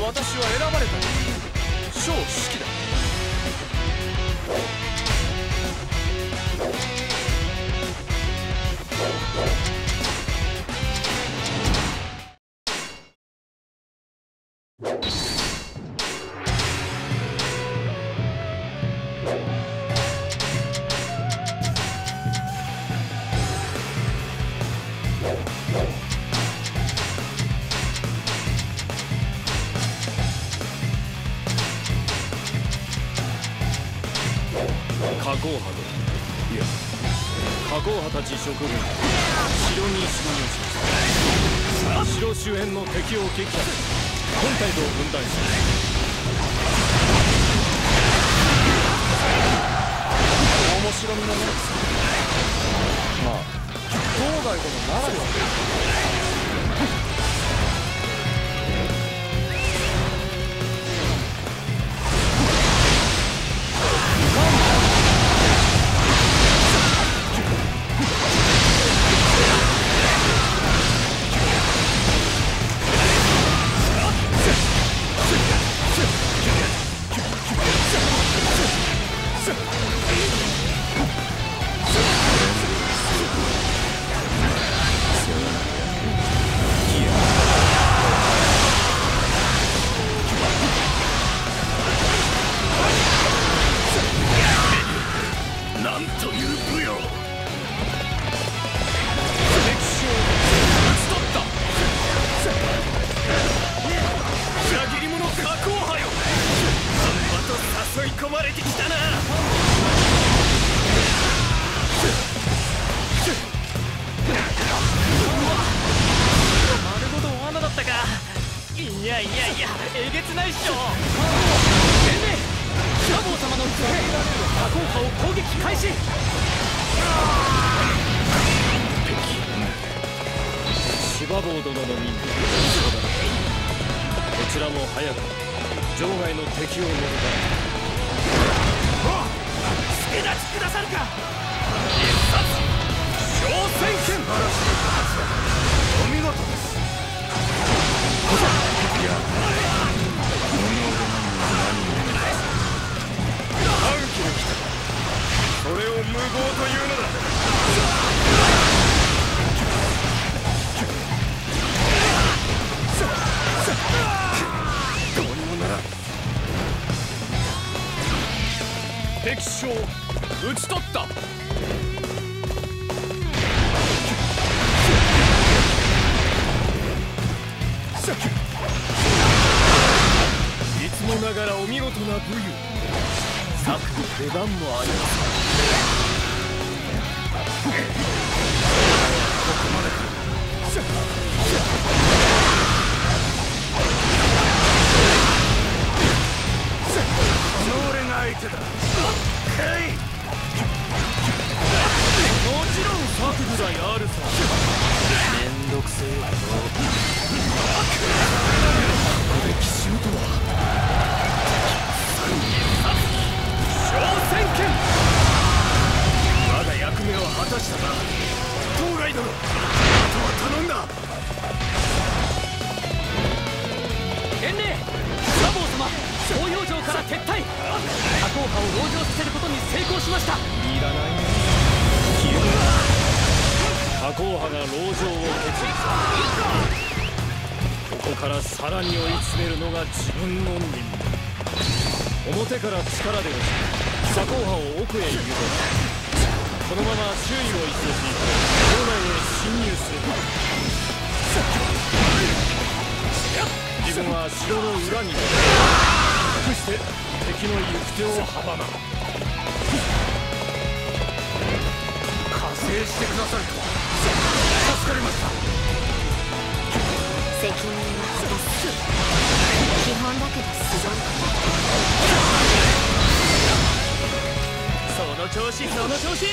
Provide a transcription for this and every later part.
私は選ばれた小式だ。工派といや加工派たち諸君城に侵入しました城周辺の敵を撃破。し本体と分断し面白みのねまあ郊外でもならではちらも早く場外の敵を除か。助立ちくださるか。一発小戦剣。お見事です。いや短期で来た。それを無謀というのだ討ち取った。いつもながらお見事な武勇。策の出番もあります。この俺が相手だ。Yeah. を籠城させることに成功しました。いらないね消え加工派が籠城を決意ここからさらに追い詰めるのが自分の任務表から力で押し加工派を奥へ誘導このまま周囲を一掃し城内へ侵入する自分は城の裏に隠して敵の行く手を阻む。加勢してくださるとは助かりました。責任は果たす。基本だけどす。ごいその調子その調子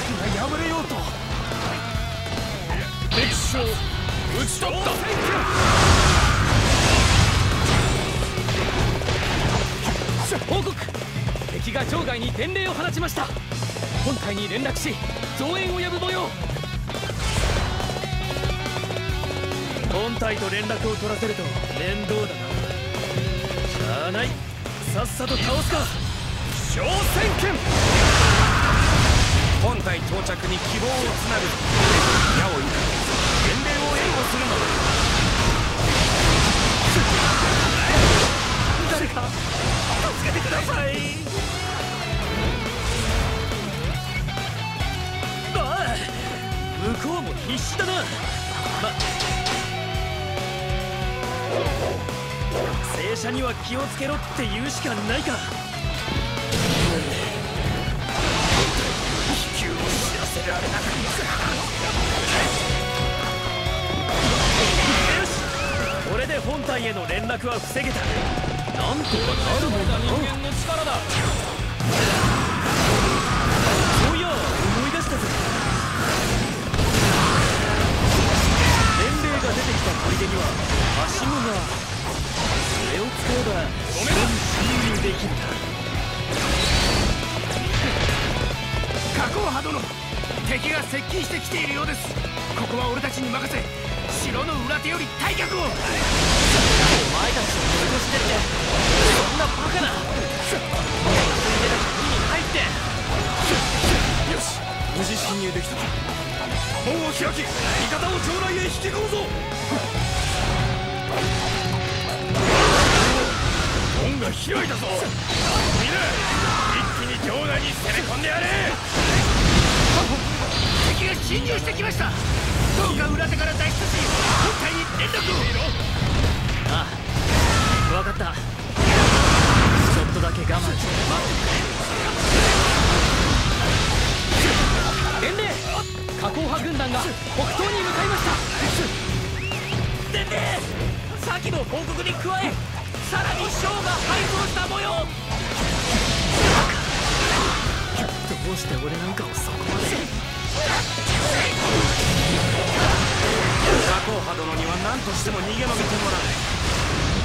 が破れようと手を打ち取った報告敵が場外に伝令を放ちました。本体に連絡し増援を呼ぶ模様。本体と連絡を取らせると面倒だな。しゃあない。さっさと倒すか。小戦剣。本体到着に希望をつなぐ矢を射かけ伝令を援護するのだ。誰か助けてください。ああ向こうも必死だな。ま正射には気をつけろって言うしかないか。これで本体への連絡は防げた。なんとかなるもんだ人間の力だそういや思い出したぜ伝令が出てきた砦には。足雲がそれを使えばごめん侵入できるんだ加工派殿敵が接近してきているようです。ここは俺たちに任せ城の裏手より退却を。お前たちを見越してってそんなバカな。ついでた国に入って。よし無事侵入できた。門を開き味方を城内へ引き込むぞ。門が開いたぞ。みんな一気に城内に攻め込んでやれ敵が侵入してきました。どうか裏手から脱出し本体に連絡を。ああ。分かった。としても逃げ延びてもらう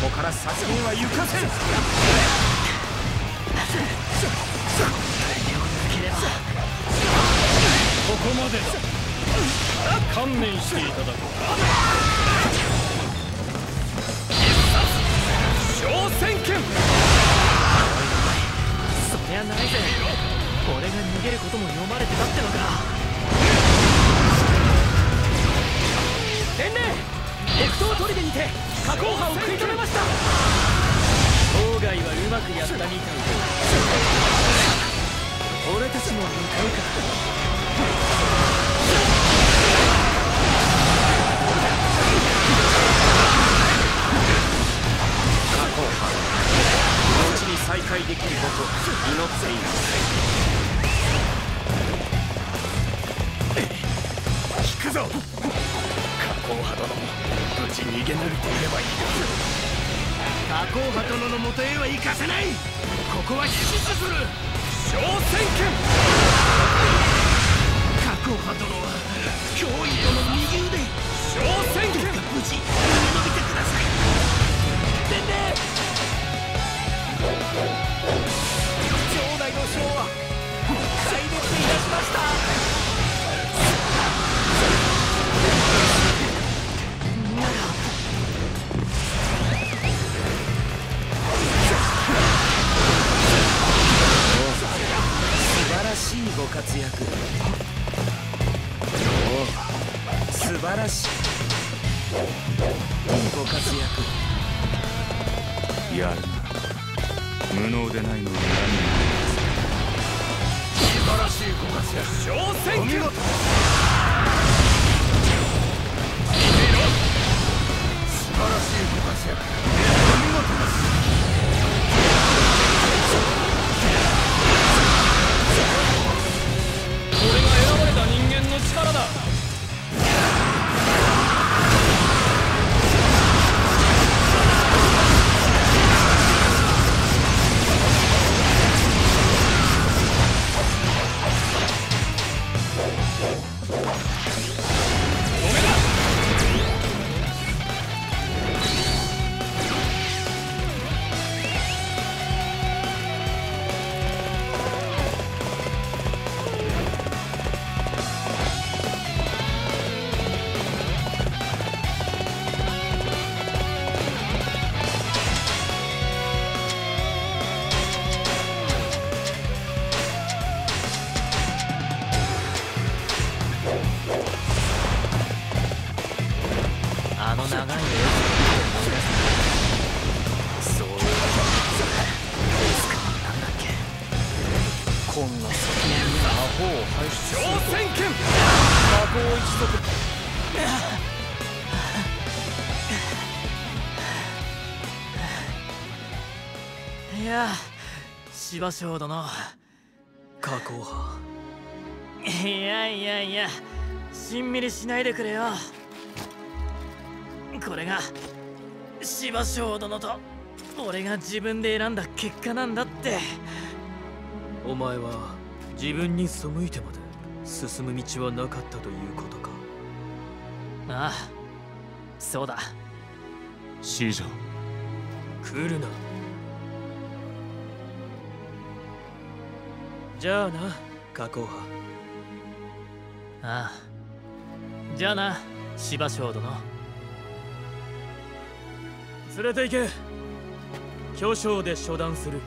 ここから先には行かせんここまでだ観念していただこ小戦剣そりゃないぜ。俺が逃げることも読まれてたってのか。て加工派を食い止めました。当該はうまくやったみたいここは死守する小戦権小戦剣お見事素晴らしいご活躍お見事です。の長い目を思い出すそうエスだっけこんな先に魔法を排出する挑戦権魔法一族。いや芝生殿加工派いやいやいやしんみりしないでくれよ。これが芝生殿と俺が自分で選んだ結果なんだって。お前は自分に背いてまで進む道はなかったということか。ああそうだ。シージャン来るな。じゃあな加工派。ああ。じゃあな芝生殿連れて行け。巨匠で処断する。